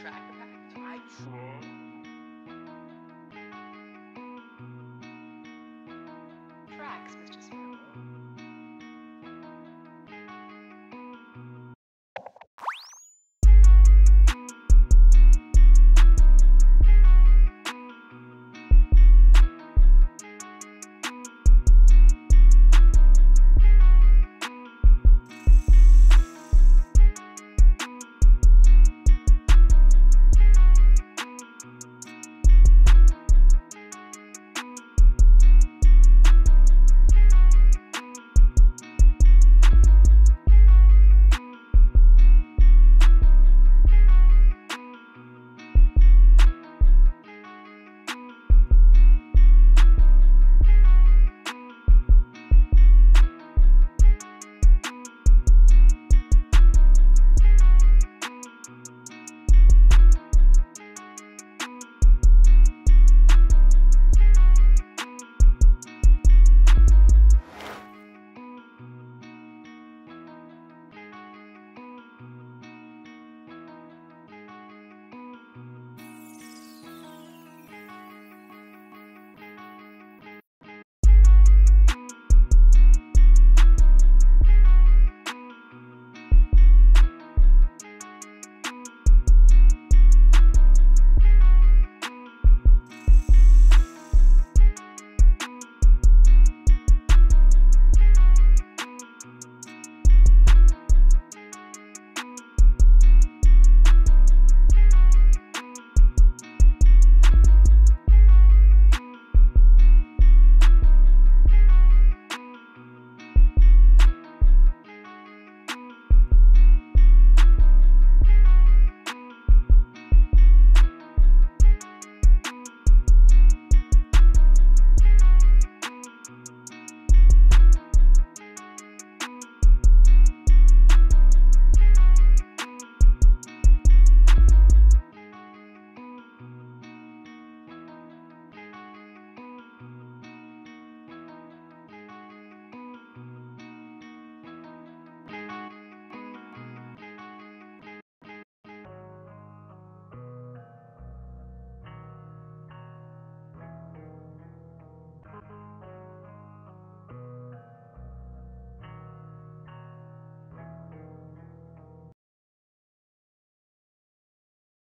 track the package? I try.